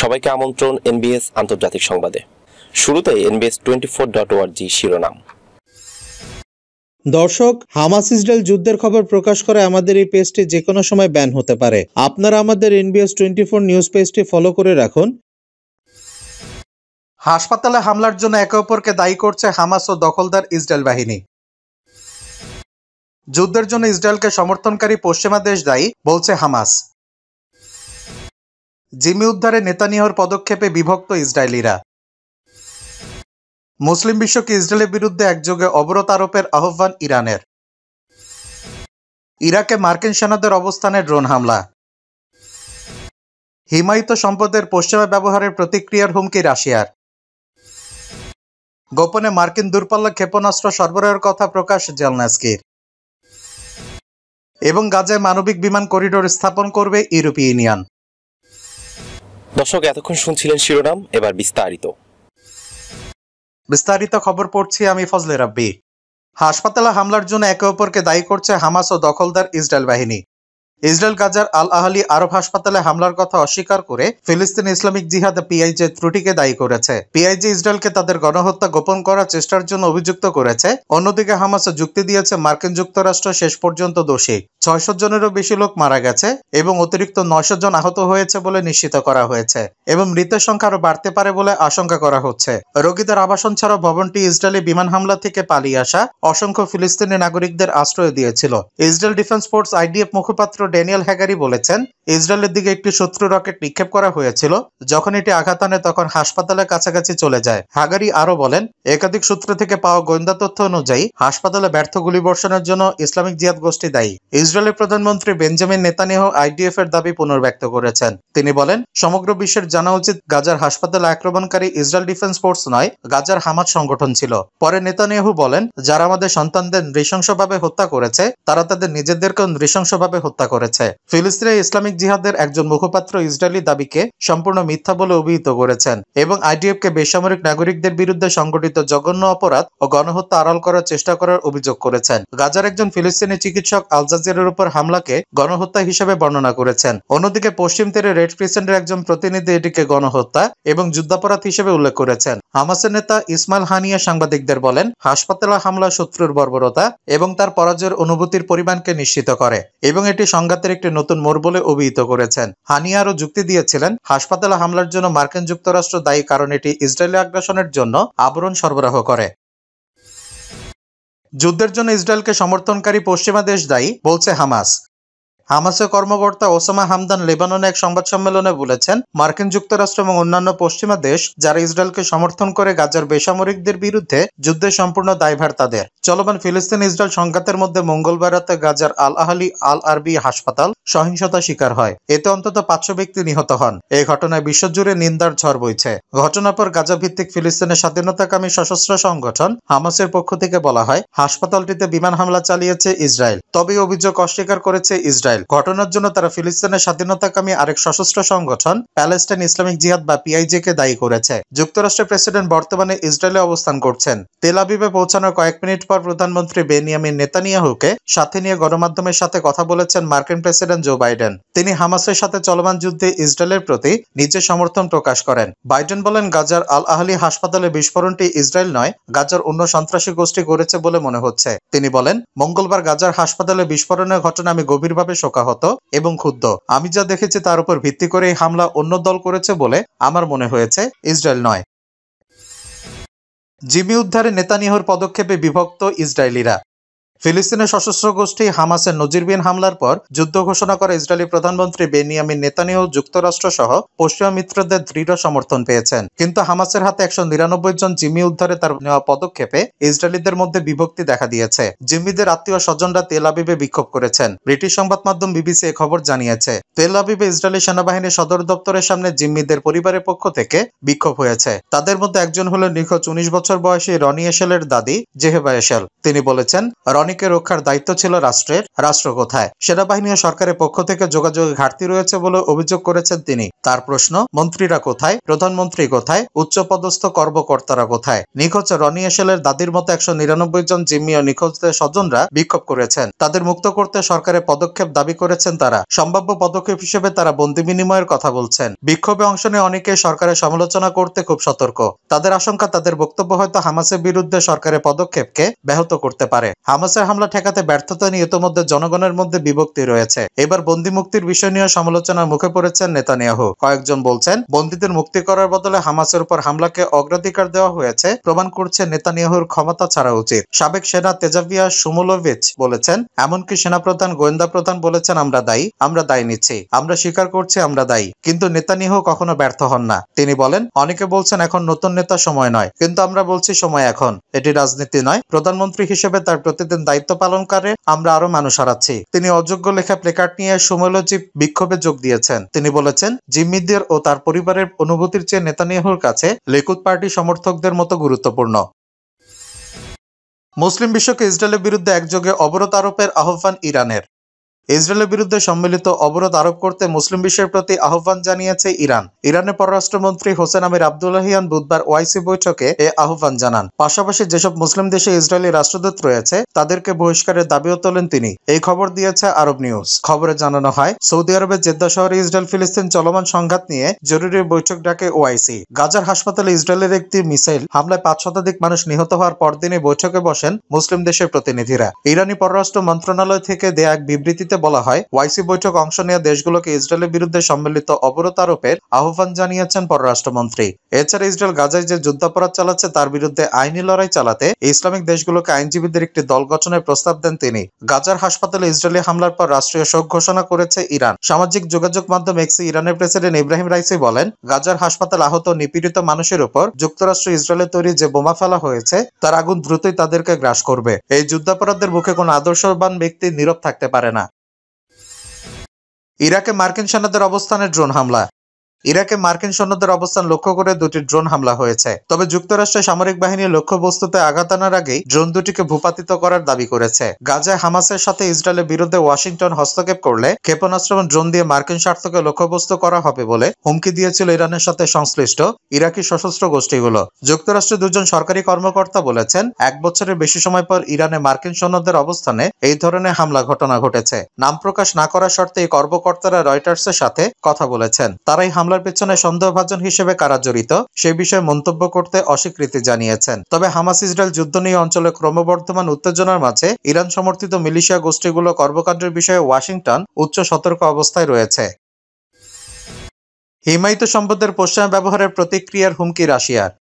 সবাইকে আমন্ত্রণ এনবিএস আন্তর্জাতিক সংবাদে। শুরুতেই এনবিএস টোয়েন্টি ফোর ডট ওয়ার্জি শিরোনাম। দর্শক হামাস ইসরায়েল যুদ্ধের খবর প্রকাশ করে আমাদের এই পেজটি যে কোনো সময় ব্যান হতে পারে। আপনারা আমাদের এনবিএস টোয়েন্টি ফোর নিউজ পেজটি ফলো করে রাখুন। হাসপাতালে হামলার জন্য একে অপরকে দায়ী করছে হামাস ও দখলদার ইসরায়েল বাহিনী। যুদ্ধের জন্য ইসরায়েলকে সমর্থনকারী পশ্চিমা দেশ দায়ী বলছে হামাস। জিমি উদ্ধারে নেতানিয়াহুর পদক্ষেপে বিভক্ত ইসরায়েলিরা। মুসলিম বিশ্বকে ইসরায়েলের বিরুদ্ধে একযোগে অবরোধ আরোপের আহ্বান ইরানের? ইরাকে মার্কিন সেনাদের অবস্থানে ড্রোন হামলা। হিমায়িত সম্পদের পশ্চিমা ব্যবহারের প্রতিক্রিয়ার হুমকি রাশিয়ার। গোপনে মার্কিন দূরপাল্লা ক্ষেপণাস্ত্র সরবরাহের কথা প্রকাশ জেলনাস্কির। এবং গাজায় মানবিক বিমান করিডোর স্থাপন করবে ইউরোপীয় ইউনিয়ন। দর্শক, এতক্ষণ শুনছিলেন শিরোনাম, এবার বিস্তারিত। বিস্তারিত খবর পড়ছি আমি ফজলে রাব্বি। হাসপাতালে হামলার জন্য একে অপরকে দায়ী করছে হামাস ও দখলদার ইসরায়েল বাহিনী। ইসরায়েল গাজার আল আহলি আরব হাসপাতালে হামলার কথা অস্বীকার করে ফিলিস্তিন ইসলামিক জিহাদ পিআইজে ত্রুটিকে দায়ী করেছে। পিআইজে ইসরায়েলকে তাদের গণহত্যা গোপন করার চেষ্টার জন্য অভিযুক্ত করেছে। অন্যদিকে হামাস যুক্তি দিয়েছে মার্কিন যুক্তরাষ্ট্র শেষ পর্যন্ত দোষী। ছয়শো জনেরও বেশি লোক মারা গেছে এবং অতিরিক্ত নয়শো জন আহত হয়েছে বলে নিশ্চিত করা হয়েছে এবং মৃতের সংখ্যা আরও বাড়তে পারে বলে আশঙ্কা করা হচ্ছে। রোগীদের আবাসন ছাড়াও ভবনটি ইসরায়েলি বিমান হামলা থেকে পালিয়ে আসা অসংখ্য ফিলিস্তিনি নাগরিকদের আশ্রয় দিয়েছিল। ইসরায়েল ডিফেন্স ফোর্স আইডিএফ মুখপাত্র ড্যানিয়েল হ্যাগারি বলেছেন ইসরায়েলের দিকে একটি শত্রু রকেট নিক্ষেপ করা হয়েছিল, যখন এটি আঘাত আনে তখন হাসপাতালের কাছাকাছি চলে যায়। হাগারি আরও বলেন, একাধিক সূত্র থেকে পাওয়া গোয়েন্দা তথ্য অনুযায়ী হাসপাতালে ব্যর্থ গুলিবর্ষণের জন্য ইসলামিক জিয়াদ গোষ্ঠী দায়ী। ইসরায়েলের প্রধানমন্ত্রী বেঞ্জামিন নেতানিয়াহু আইডিএফ এর দাবি পুনর্ব্যক্ত করেছেন। তিনি বলেন, সমগ্র বিশ্বের জানা উচিত গাজার হাসপাতালে আক্রমণকারী ইসরায়েল ডিফেন্স ফোর্স নয়, গাজার হামাদ সংগঠন ছিল। পরে নেতানিয়াহু বলেন, যারা আমাদের সন্তানদের নৃশংসভাবে হত্যা করেছে, তারা তাদের নিজেদেরকেও নৃশংসভাবে হত্যা করেছে। ফিলিস্তিনের ইসলামিক জিহাদের একজন মুখপাত্র ইসরায়েলি দাবিকে সম্পূর্ণ মিথ্যা বলে অভিহিত করেছেন এবং আইডিএফ কে বেসামরিক নাগরিকদের বিরুদ্ধে সংগঠিত জঘন্য অপরাধ ও গণহত্যা আড়াল করার চেষ্টা করার অভিযোগ করেছেন। গাজার একজন ফিলিস্তিনি চিকিৎসক আল জাজিরার উপর হামলাকে গণহত্যা হিসেবে বর্ণনা করেছেন। অন্যদিকে পশ্চিম তীরে রেড ক্রিসেন্টের একজন প্রতিনিধি এটিকে গণহত্যা এবং যুদ্ধাপরাধ হিসেবে উল্লেখ করেছেন। হামাসের নেতা ইসমাইল হানিয়া সাংবাদিকদের বলেন, হাসপাতালে হামলা শত্রুর বর্বরতা এবং তার পরাজয়ের অনুভূতির পরিমাণকে নিশ্চিত করে এবং এটি সংঘাতের একটি নতুন মোড় বলে অভিহিত করেছেন। হানি আরও যুক্তি দিয়েছিলেন, হাসপাতালে হামলার জন্য মার্কিন যুক্তরাষ্ট্র দায়ী কারণ এটি ইসরায়েলি আগ্রাসনের জন্য আবরণ সরবরাহ করে। যুদ্ধের জন্য ইসরায়েলকে সমর্থনকারী পশ্চিমা দেশ দায়ী, বলছে হামাস। হামাসের কর্মকর্তা ওসামা হামদান লেবাননে এক সংবাদ সম্মেলনে বলেছেন, মার্কিন যুক্তরাষ্ট্র এবং অন্যান্য পশ্চিমা দেশ যারা ইসরায়েলকে সমর্থন করে গাজার বেসামরিকদের বিরুদ্ধে যুদ্ধের সম্পূর্ণ দায়ভার তাদের। চলমান ফিলিস্তিন ইসরায়েল সংঘাতের মধ্যে মঙ্গলবার রাতে গাজার আল আহলি আল আরবি হাসপাতাল সহিংসতা শিকার হয়। এতে অন্তত পাঁচশো ব্যক্তি নিহত হন। এই ঘটনায় বিশ্বজুড়ে নিন্দার ঝড় বইছে। ঘটনার পর গাজা ভিত্তিক ফিলিস্তিনের স্বাধীনতাকামী সশস্ত্র সংগঠন হামাসের পক্ষ থেকে বলা হয়, হাসপাতালটিতে বিমান হামলা চালিয়েছে ইসরায়েল। তবে অভিযোগ অস্বীকার করেছে ইসরায়েল। ঘটনার জন্য তারা ফিলিস্তিনের স্বাধীনতাকামী আরেক সশস্ত্র সংগঠন, প্যালেস্টাইন ইসলামিক জিহাদ বা পিআইজে কে দায়ী করেছে। যুক্তরাষ্ট্রের প্রেসিডেন্ট বর্তমানে ইসরায়েলে অবস্থান করছেন। তেল আবিবে পৌঁছানোর কয়েক মিনিট পর প্রধানমন্ত্রী বেনিয়ামিন নেতানিয়াহুকে সাথে নিয়ে গণমাধ্যমের সাথে কথা বলেছেন মার্কিন প্রেসিডেন্ট জো বাইডেন। তিনি হামাসের সাথে চলমান যুদ্ধে ইসরায়েলের প্রতি নিজের সমর্থন প্রকাশ করেন। বাইডেন বলেন, গাজার আল আহলি হাসপাতালে বিস্ফোরণটি ইসরায়েল নয়, গাজার অন্য সন্ত্রাসী গোষ্ঠী করেছে বলে মনে হচ্ছে। তিনি বলেন, মঙ্গলবার গাজার হাসপাতালে বিস্ফোরণের ঘটনা আমি গভীরভাবে শোকাহত এবং ক্ষুব্ধ। আমি যা দেখেছি তার উপর ভিত্তি করে এই হামলা অন্য দল করেছে বলে আমার মনে হয়েছে ইসরায়েল নয়। জিমি উদ্ধারে নেতানিহর পদক্ষেপে বিভক্ত ইসরায়েলিরা। ফিলিস্তিনের সশস্ত্র গোষ্ঠী হামাসের নজিরবিহীন হামলার পর যুদ্ধ ঘোষণা করা ইসরায়েলি প্রধানমন্ত্রী বেনিয়ামিন নেতানিয়াহু যুক্তরাষ্ট্র সহ পশ্চিমা মিত্রদের দৃঢ় সমর্থন পেয়েছেন। কিন্তু হামাসের হাতে একশো নিরানব্বই জন জিম্মি উদ্ধারে তার নেওয়া পদক্ষেপে ইসরায়েলিদের মধ্যে বিভক্তি দেখা দিয়েছে। জিম্মিদের আত্মীয় স্বজনরা তেল আবিবে বিক্ষোভ করেছেন। ব্রিটিশ সংবাদ মাধ্যম বিবিসি এ খবর জানিয়েছে, তেল আবিবে ইসরায়েলি সেনাবাহিনীর সদর দপ্তরের সামনে জিম্মিদের পরিবারের পক্ষ থেকে বিক্ষোভ হয়েছে। তাদের মধ্যে একজন হলেন নিখোঁজ উনিশ বছর বয়সী রনি এশেলের দাদি জেহেবা এশেল। তিনি বলেছেন, রনি রনিকে রক্ষার দায়িত্ব ছিল রাষ্ট্রের। রাষ্ট্র কোথায়? সেনাবাহিনী ও সরকারের পক্ষ থেকে যোগাযোগে ঘাটতি রয়েছে বলে অভিযোগ করেছেন তিনি। তার প্রশ্ন, মন্ত্রীরা কোথায়? প্রধানমন্ত্রী কোথায়? উচ্চপদস্থ কর্মকর্তারা কোথায়? নিখোঁজ রনি এশেলের দাদির মতো একশো নিরানব্বই জন জিম্মি ও নিখোঁজদের স্বজনরা বিক্ষোভ করেছেন। তাদের মুক্ত করতে সরকারের পদক্ষেপ দাবি করেছেন তারা। সম্ভাব্য পদক্ষেপ হিসেবে তারা বন্দি বিনিময়ের কথা বলছেন। বিক্ষোভে অংশ নিয়ে অনেকে সরকারের সমালোচনা করতে খুব সতর্ক। তাদের আশঙ্কা, তাদের বক্তব্য হয়তো হামাসের বিরুদ্ধে সরকারের পদক্ষেপকে ব্যাহত করতে পারে। হামাসের হামলা ঠেকাতে ব্যর্থতা নিয়ে ইতোমধ্যে জনগণের মধ্যে বিভক্তি রয়েছে। এবার বন্দি মুক্তির বিষয় নিয়ে সমালোচনার মুখে পড়েছেন নেতানিয়াহু। কয়েকজন বলছেন, বন্দীদের মুক্তি করার বদলে হামাসের উপর হামলাকে অগ্রাধিকার দেওয়া হয়েছে, প্রমাণ করছে নেতানিয়াহুর ক্ষমতা ছাড়া উচিত। সাবেক সেনা তেজাভিয়া সুমোলোভিচ বলেছেন, এমনকি সেনাপ্রধান গোয়েন্দা প্রধান বলেছেন, আমরা দায়ী আমরা দায়ী নিচ্ছি, আমরা স্বীকার করছি, আমরা দায়ী। কিন্তু নেতানিয়াহু কখনো ব্যর্থ হন না। তিনি বলেন, অনেকে বলছেন এখন নতুন নেতা সময় নয়, কিন্তু আমরা বলছি সময় এখন। এটি রাজনীতি নয়, প্রধানমন্ত্রী হিসেবে তার প্রতিদিন দায়িত্ব পালন করে, আমরা আরও মানুষ হারাচ্ছি। তিনি অযোগ্য লেখা প্লেকার্ড নিয়ে সুমৈলজি বিক্ষোভে যোগ দিয়েছেন। তিনি বলেছেন, জিম্মিদের ও তার পরিবারের অনুভূতির চেয়ে নেতানিয়াহুর কাছে লেকুদ পার্টি সমর্থকদের মতো গুরুত্বপূর্ণ। মুসলিম বিশ্বকে ইসরায়েলের বিরুদ্ধে একযোগে অবরোধ আরোপের আহ্বান ইরানের। ইসরায়েলের বিরুদ্ধে সম্মিলিত অবরোধ আরোপ করতে মুসলিম বিশ্বের প্রতি আহ্বান জানিয়েছে ইরান। ইরানের পররাষ্ট্রমন্ত্রী হোসেন আমির আবদুল্লাহিয়ান বুধবার ওয়াইসি বৈঠকে এ আহ্বান জানান। পাশাপাশি যেসব মুসলিম দেশে ইসরায়েলি রাষ্ট্রদূত রয়েছে, তাদেরকে বহিষ্কারের দাবিও তোলেন তিনি। এই খবর দিয়েছে আরব নিউজ। খবরে জানানো হয়, সৌদি আরবের জেদ্দা শহরে ইসরায়েল ফিলিস্তিন চলমান সংঘাত নিয়ে জরুরি বৈঠক ডাকে ওআইসি গাজার হাসপাতালে ইসরায়েলের একটি মিসাইল হামলায় পাঁচ শতাধিক মানুষ নিহত হওয়ার পরদিনই বৈঠকে বসেন মুসলিম দেশের প্রতিনিধিরা। ইরানি পররাষ্ট্র মন্ত্রণালয় থেকে দেয়া এক বিবৃতিতে বলা হয়, ওয়াইসি বৈঠক অংশ নেওয়া দেশগুলোকে ইসরায়েলের বিরুদ্ধে সম্মিলিত অবরোধ আরোপের আহ্বান জানিয়েছেন পররাষ্ট্রমন্ত্রী। এছাড়া ইসরায়েল গাজায় যে যুদ্ধাপরাধ চালাচ্ছে তার বিরুদ্ধে আইনি লড়াই চালাতে ইসলামিক দেশগুলোকে আইনজীবীদের একটি দল গঠনের প্রস্তাব দেন তিনি। গাজার হাসপাতালে ইসরায়েলি হামলার পর রাষ্ট্রীয় শোক ঘোষণা করেছে ইরান। সামাজিক যোগাযোগ মাধ্যম এক্সে ইরানের প্রেসিডেন্ট ইব্রাহিম রাইসি বলেন, গাজার হাসপাতাল আহত নিপীড়িত মানুষের উপর যুক্তরাষ্ট্র ইসরায়েলের তৈরি যে বোমা ফেলা হয়েছে, তার আগুন দ্রুতই তাদেরকে গ্রাস করবে। এই যুদ্ধাপরাধের মুখে কোনো আদর্শবান ব্যক্তি নীরব থাকতে পারে না। ইরাকে মার্কিন সেনাদের অবস্থানে ড্রোন হামলা। ইরাকে মার্কিন সৈন্যদের অবস্থান লক্ষ্য করে দুটি ড্রোন হামলা হয়েছে। তবে যুক্তরাষ্ট্রের সামরিক বাহিনীর লক্ষ্যবস্তুতে আঘাত আনার আগেই ড্রোন দুটিকে ভূপাতিত করার দাবি করেছে। গাজায় হামাসের সাথে ইসরায়েলের বিরুদ্ধে ওয়াশিংটন হস্তক্ষেপ করলে ক্ষেপণাস্ত্র ড্রোন দিয়ে মার্কিন স্বার্থকে লক্ষ্যবস্তু করা হবে বলে হুমকি দিয়েছিল ইরানের সাথে সংশ্লিষ্ট ইরাকি সশস্ত্র গোষ্ঠীগুলো। যুক্তরাষ্ট্রের দুজন সরকারি কর্মকর্তা বলেছেন, এক বছরের বেশি সময় পর ইরানে মার্কিন সৈন্যদের অবস্থানে এই ধরনের হামলা ঘটনা ঘটেছে। নাম প্রকাশ না করার শর্তে এই কর্মকর্তারা রয়টার্সের সাথে কথা বলেছেন। তারাই হামলা হামলার পেছনে সন্দেহভাজন হিসেবে কারা জড়িত, সে বিষয়ে মন্তব্য করতে অস্বীকৃতি জানিয়েছেন। তবে হামাস ইসরায়েল যুদ্ধ নিয়ে অঞ্চলে ক্রমবর্ধমান উত্তেজনার মাঝে ইরান সমর্থিত মিলিশিয়া গোষ্ঠীগুলো কর্মকাণ্ডের বিষয়ে ওয়াশিংটন উচ্চ সতর্ক অবস্থায় রয়েছে। হিমায়িত সম্পদের পশ্চিমা ব্যবহারের প্রতিক্রিয়ার হুমকি রাশিয়ার।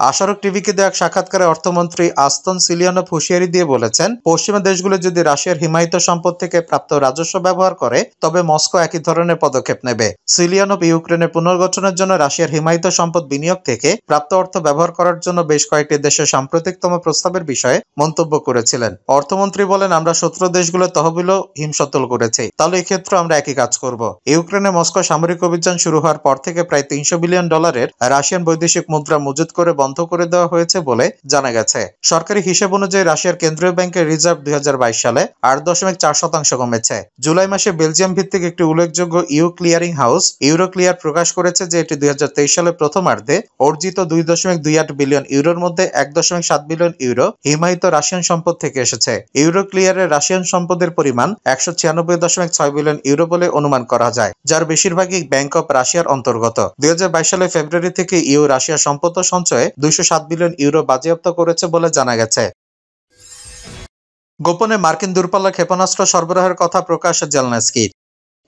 আশারক টিভিকে দেওয়া এক সাক্ষাৎকারে অর্থমন্ত্রী আস্তন সিলিয়ানভ হুঁশিয়ারি দিয়ে বলেছেন, পশ্চিমা দেশগুলো যদি রাশিয়ার হিমায়িত সম্পদ থেকে প্রাপ্ত রাজস্ব ব্যবহার করে, তবে মস্কো একই ধরনের পদক্ষেপ নেবে। সিলিয়ানভ ইউক্রেনের পুনর্গঠনের জন্য রাশিয়ার হিমায়িত সম্পদ বিনিয়োগ থেকে প্রাপ্ত অর্থ ব্যবহার করার জন্য বেশ কয়েকটি দেশের সাম্প্রতিকতম প্রস্তাবের বিষয়ে মন্তব্য করেছিলেন। অর্থমন্ত্রী বলেন, আমরা শত্রু দেশগুলোর তহবিলও হিমসতল করেছি। তাহলে এক্ষেত্রে আমরা একই কাজ করব। ইউক্রেনে মস্কো সামরিক অভিযান শুরু হওয়ার পর থেকে প্রায় তিনশো বিলিয়ন ডলারের রাশিয়ান বৈদেশিক মুদ্রা মজুত করে করে দেওয়া হয়েছে বলে জানা গেছে। সরকারি হিসেব অনুযায়ী রাশিয়ার কেন্দ্রীয় ব্যাংকের রিজার্ভ দুই সালে আট দশমিক চার শতাংশ কমেছে। জুলাই মাসে বেলজিয়াম ভিত্তিক একটি উল্লেখযোগ্য EU clearing house, Euroclear প্রকাশ করেছে যে এটি দুই সালে প্রথমার্ধে অর্জিত দুই দশমিক দুই আট বিলিয়ন ইউরোর মধ্যে এক দশমিক সাত বিলিয়ন ইউরো হিমায়িত রাশিয়ান সম্পদ থেকে এসেছে। ইউরো ক্লিয়ারের রাশিয়ান সম্পদের পরিমাণ একশো ছিয়ানব্বই দশমিক ছয় বিলিয়ন ইউরো বলে অনুমান করা যায়, যার বেশিরভাগই ব্যাংক অফ রাশিয়ার অন্তর্গত। দুই হাজার বাইশ সালে ফেব্রুয়ারি থেকে ইউ রাশিয়া সম্পদ সঞ্চয়ে দুইশো সাত বিলিয়ন ইউরো বাজেয়াপ্ত করেছে বলে জানা গেছে। গোপনে মার্কিন দূরপাল্লা ক্ষেপণাস্ত্র সরবরাহের কথা প্রকাশ জেলনেস্কির।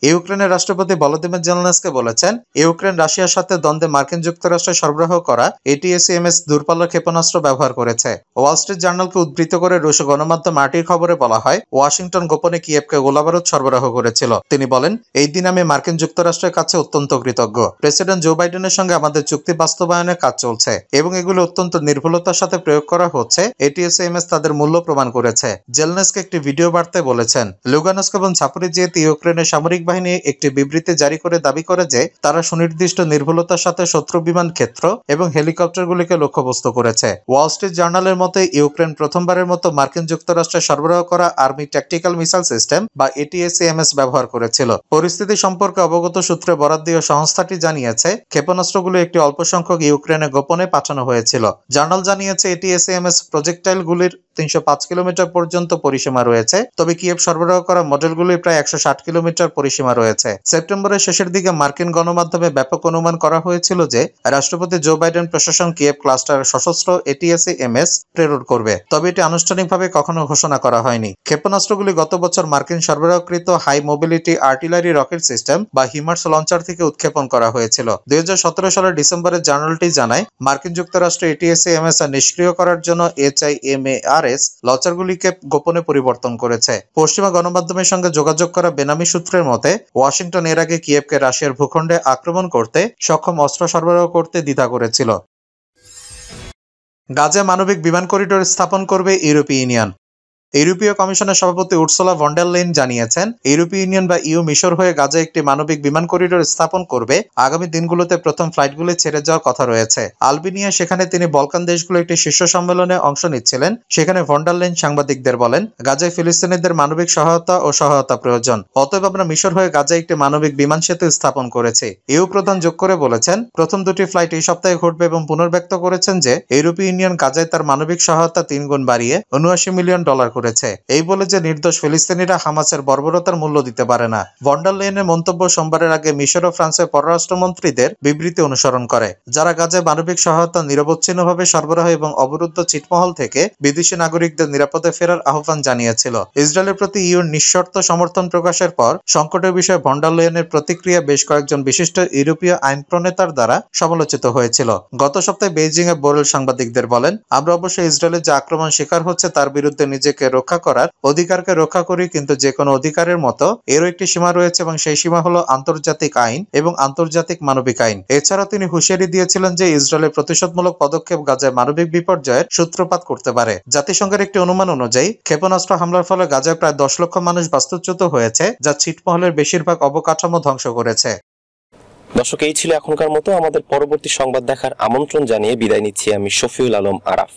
ইউক্রেনের রাষ্ট্রপতি ভলোদিমির জেলনেসকে বলেছেন ইউক্রেন রাশিয়ার সাথে দ্বন্দ্বে মার্কিন যুক্তরাষ্ট্র সরবরাহ করা এটিএসএমএস দূরপাল্লার ক্ষেপণাস্ত্র ব্যবহার করেছে। ওয়াল স্ট্রিট জার্নালকে উদ্ধৃত করে রুশ গণমাধ্যম মাটির খবরে বলা হয়, ওয়াশিংটন গোপনে কিয়েভকে গোলাবারুদ সরবরাহ করেছিল। তিনি বলেন, এই দিন আমি মার্কিন যুক্তরাষ্ট্রের কাছে অত্যন্ত কৃতজ্ঞ। প্রেসিডেন্ট জো বাইডেনের সঙ্গে আমাদের চুক্তি বাস্তবায়নের কাজ চলছে এবং এগুলো অত্যন্ত নির্ভুলতার সাথে প্রয়োগ করা হচ্ছে। এটিএসএমএস তাদের মূল্য প্রমাণ করেছে। জেলনেসকে একটি ভিডিও বার্তায় বলেছেন, লুগানস্ক এবং ছাপুরিজিয়েতে ইউক্রেনের সামরিক বাহিনী একটি বিবৃতি জারি করে দাবি করে যে, তারা সুনির্দিষ্ট নির্ভুলতার সাথে শত্রু বিমান ক্ষেত্র এবং হেলিকপ্টারগুলিকে লক্ষ্যবস্তু করেছে। ওয়াল স্ট্রিট জার্নালের মতে, ইউক্রেন প্রথমবারের মতো মার্কিন যুক্তরাষ্ট্রে সরবরাহ করা আর্মি ট্যাকটিক্যাল মিসাইল সিস্টেম বা এটিএসএমএস ব্যবহার করেছিল। পরিস্থিতি সম্পর্কে অবগত সূত্রে বরাদ দিয়ে সংস্থাটি জানিয়েছে, ক্ষেপণাস্ত্রগুলো একটি অল্প সংখ্যক ইউক্রেনে গোপনে পাঠানো হয়েছিল। জার্নাল জানিয়েছে এটিএসএমএস প্রজেক্টাইলগুলির তিনশো পাঁচ কিলোমিটার পর্যন্ত পরিসীমা রয়েছে। তবে কিয়েভ সরবরাহ করা মডেলগুলির প্রায় একশো ষাট কিলোমিটার পরিসীমা রয়েছে। সেপ্টেম্বরের শেষের দিকে মার্কিন গণমাধ্যমে ব্যাপক অনুমান করা হয়েছিল যে রাষ্ট্রপতি জো বাইডেন প্রশাসন কিয়েভ ক্লাস্টার সশস্ত্র এটিএসএ এমএস প্রেরণ করবে। তবে এটি আনুষ্ঠানিকভাবে কখনো ঘোষণা করা হয়নি। ক্ষেপণাস্ত্রগুলি গত বছর মার্কিন সরবরাহকৃত high mobility artillery rocket system বা হিমার্স লঞ্চার থেকে উৎক্ষেপণ করা হয়েছিল। দুই হাজার সতেরো সালের ডিসেম্বরে জার্নালটি জানায়, মার্কিন যুক্তরাষ্ট্র এটিএসএ এমএস নিষ্ক্রিয় করার জন্য H I M A R HIMARS লঞ্চারগুলিকে গোপনে পরিবর্তন করেছে। পশ্চিমা গণমাধ্যমের সঙ্গে যোগাযোগ করা বেনামি সূত্রের মতে ওয়াশিংটন এর আগে কিয়েভকে রাশিয়ার ভূখণ্ডে আক্রমণ করতে সক্ষম অস্ত্র সরবরাহ করতে দ্বিধা করেছিল। গাজে মানবিক বিমান করিডোর স্থাপন করবে ইউরোপীয় ইউনিয়ন। ইউরোপীয় কমিশনের সভাপতি উর্সোলা ভন্ডার লেন জানিয়েছেন, ইউরোপীয় ইউনিয়ন বা ইউ মিশর হয়ে গাজা একটি মানবিক বিমান করিডোর স্থাপন করবে। আগামী দিনগুলোতে প্রথম ফ্লাইটগুলি ছেড়ে যাওয়ার কথা রয়েছে। আলবেনিয়া, সেখানে তিনি বলকান দেশগুলো একটি শীর্ষ সম্মেলনে অংশ নিচ্ছিলেন। সেখানে ভন্ডার লেন সাংবাদিকদের বলেন, গাজায় ফিলিস্তিনিদের মানবিক সহায়তা ও সহায়তা প্রয়োজন। অতএব আমরা মিশর হয়ে গাজায় একটি মানবিক বিমান সেতু স্থাপন করেছি। ইউ প্রধান যোগ করে বলেছেন, প্রথম দুটি ফ্লাইট এই সপ্তাহে ঘটবে এবং পুনর্ব্যক্ত করেছেন যে, ইউরোপীয় ইউনিয়ন গাজায় তার মানবিক সহায়তা তিন গুণ বাড়িয়ে উনআশি মিলিয়ন ডলার করেছে। এই বলে যে নির্দোষ ফিলিস্তিনিরা হামাসের বর্বরতার মূল্য দিতে পারে না। ভন্ডার লেনের মন্তব্য সোমবারের আগে মিশর ও ফ্রান্সের পররাষ্ট্রমন্ত্রীদের বিবৃতি অনুসরণ করে, যারা গাজায় মানবিক সহায়তা নিরবচ্ছিন্নভাবে সরবরাহ এবং অবরুদ্ধ ছিটমহল থেকে বিদেশি নাগরিকদের নিরাপদে ফেরার আহ্বান জানিয়েছিল। ইসরায়েলের প্রতি ইউর নিঃশর্ত সমর্থন প্রকাশের পর সংকটের বিষয়ে ভন্ডার লেনের প্রতিক্রিয়া বেশ কয়েকজন বিশিষ্ট ইউরোপীয় আইন প্রণেতার দ্বারা সমালোচিত হয়েছিল। গত সপ্তাহে বেইজিং এ বোরেল সাংবাদিকদের বলেন, আমরা অবশ্যই ইসরায়েলের যে আক্রমণ শিকার হচ্ছে তার বিরুদ্ধে নিজেকে রক্ষা করার অধিকারকে রক্ষা করি, কিন্তু যে কোনো অধিকারের মতো এরও একটি সীমা রয়েছে এবং সেই সীমা হলো আন্তর্জাতিক আইন এবং আন্তর্জাতিক মানবিক আইন। এছাড়া তিনি হুঁশিয়ারি দিয়েছিলেন যে ইসরায়েলের প্রতিশোধমূলক পদক্ষেপ গাজায় মানবিক বিপর্যয়ের সূত্রপাত করতে পারে। জাতিসংঘের একটি অনুমান অনুযায়ী, ক্ষেপণাস্ত্র হামলার ফলে গাজায় প্রায় দশ লক্ষ মানুষ বাস্তুচ্যুত হয়েছে, যা ছিটমহলের বেশিরভাগ অবকাঠামো ধ্বংস করেছে। দর্শক, এই ছিল এখনকার মতো। আমাদের পরবর্তী সংবাদ দেখার আমন্ত্রণ জানিয়ে বিদায় নিচ্ছি আমি শফিউল আলম আরাফ।